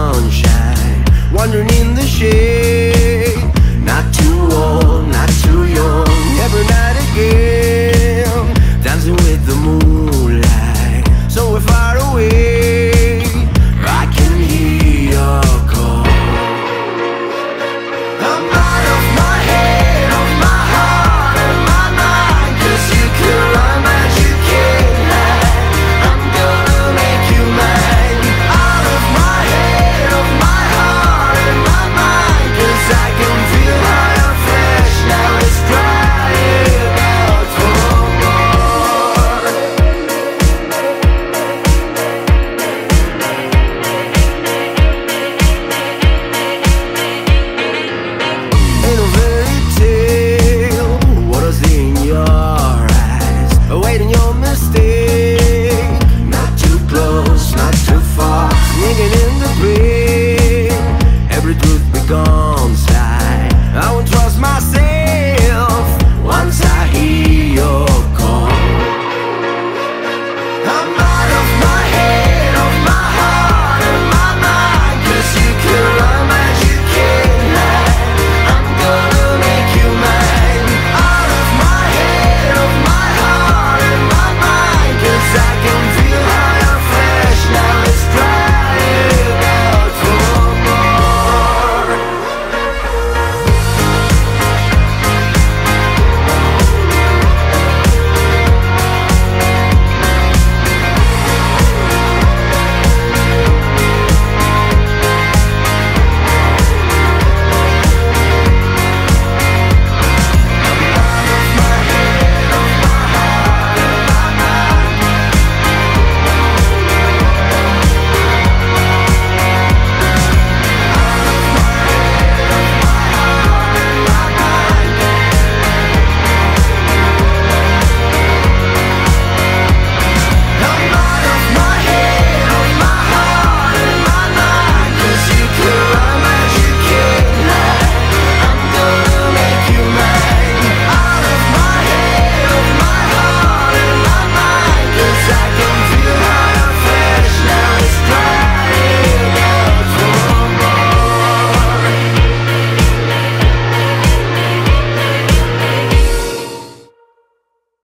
sunshine, wandering in the shade, not too old.